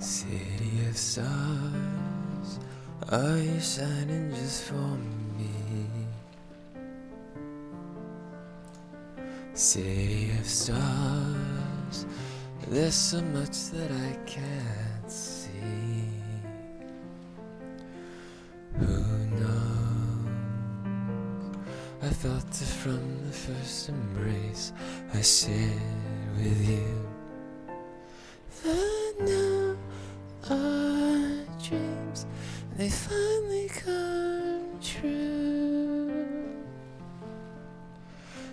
City of stars, are you shining just for me? City of stars, there's so much that I can't see. Who knows? I felt it from the first embrace I shared with you. They finally come true.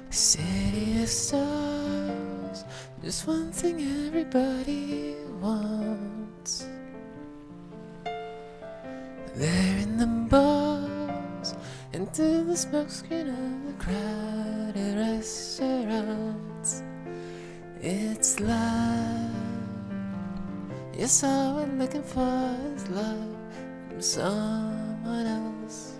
City of stars, just one thing everybody wants. There in the bars, through the smokescreen of the crowded restaurants. It's love. Yes, all we're looking for is love from someone else.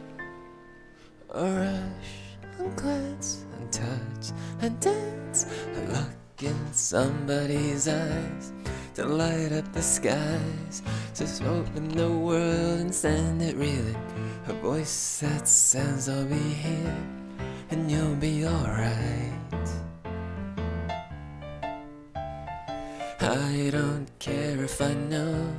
A rush, and glance, and touch, and dance, a look in somebody's eyes to light up the skies. Just open the world and send it reeling. A voice that sounds, I'll be here, and you'll be alright. I don't care if I know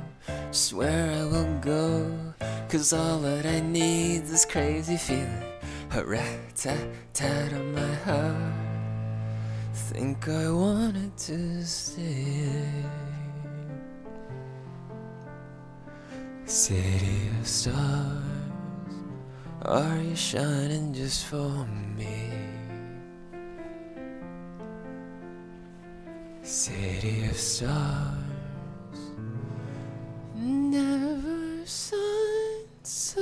swear I will go. Cause all that I need is crazy feeling. A rat tat tat on my heart. Think I wanted to stay. City of stars, are you shining just for me? City of stars, never so